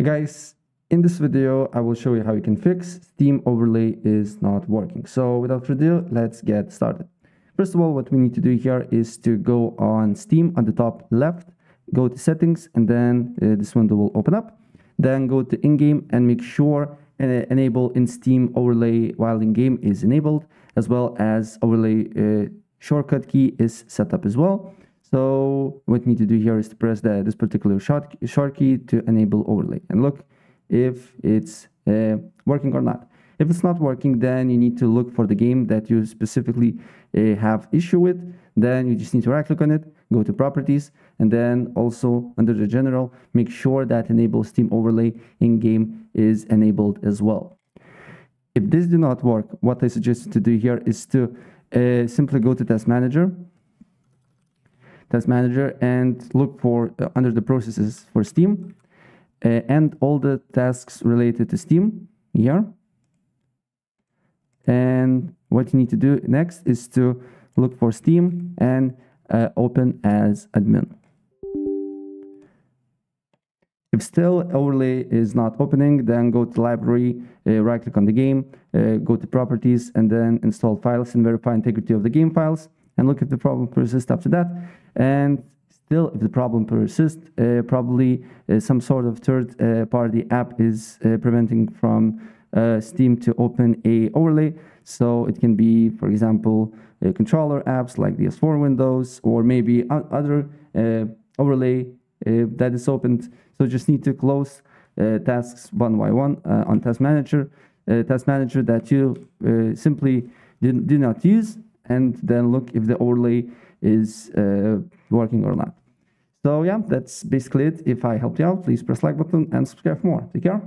Hey guys, in this video, I will show you how you can fix Steam overlay is not working. So without further ado, let's get started. First of all, what we need to do here is to go on Steam on the top left, go to settings, and then uh, this window will open up. Then go to in-game and make sure uh, enable in Steam overlay while in-game is enabled, as well as overlay uh, shortcut key is set up as well. So what you need to do here is to press the, this particular short, short key to enable overlay and look if it's uh, working or not. If it's not working, then you need to look for the game that you specifically uh, have issue with. Then you just need to right click on it, go to properties, and then also under the general, make sure that enable Steam overlay in game is enabled as well. If this do not work, what I suggest to do here is to uh, simply go to Task Manager Task Manager and look for uh, under the processes for Steam uh, and all the tasks related to Steam here. And what you need to do next is to look for Steam and uh, open as admin. If still overlay is not opening, then go to library, uh, right click on the game, uh, go to properties, and then install files and verify integrity of the game files and look if the problem persists after that. And still, if the problem persists, uh, probably uh, some sort of third-party uh, app is uh, preventing from uh, Steam to open a overlay. So it can be, for example, controller apps like DS4Windows, or maybe other overlay that is opened. So just need to close tasks one by one on Task Manager, Task Manager that you simply did, did not use and then look if the overlay is uh, working or not. So yeah, that's basically it. If I helped you out, please press like button and subscribe for more. Take care.